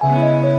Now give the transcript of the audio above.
Música